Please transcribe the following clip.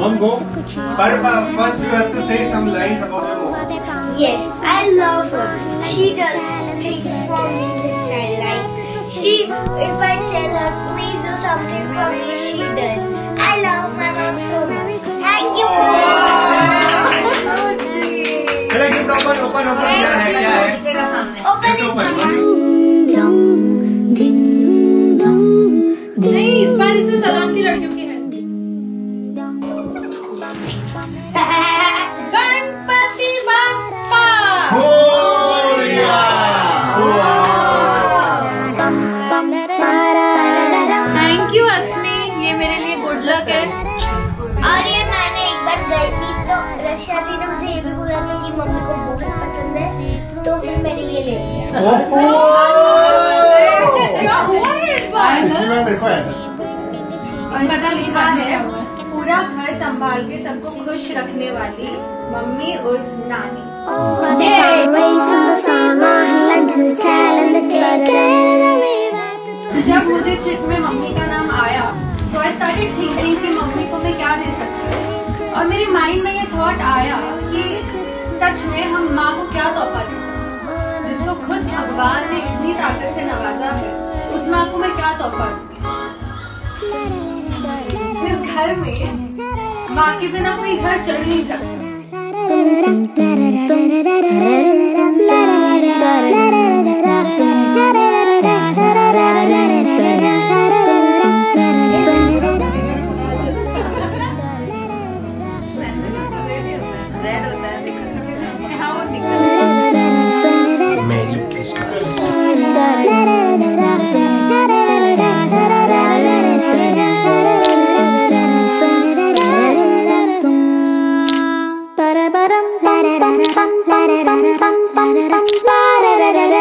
Mango, Parma, first you have to say some lines about your mom. Yes, I love her. She does things for me which I like. She, if I tell her, please do something for me, she does. I love my mom so much. Thank you, mom. Open, open, open. Open it, तो मुझे mummy को बहुत पसंद है तो फिर ये ले लिया लिखा है पूरा घर संभाल के सबको खुश रखने वाली मम्मी और नानी जब मुझे चिट में मम्मी का नाम आया तो ऐसा स्टार्टेड थिंकिंग कि मम्मी को मैं क्या दे सकती हूँ और मेरे माइंड में ये थॉट आया कि सच में हम माँ को क्या तोहफा दें जिसको खुद भगवान ने इतनी ताकत से नवाजा है उस माँ को मैं क्या तोहफा दूँ इस घर में माँ के बिना कोई घर चल नहीं सकता La la la da da da da da da da